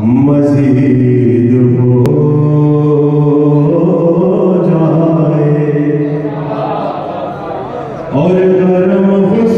مزید ہو جائے اور کرم حسین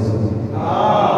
Jesus. Amen. Ah.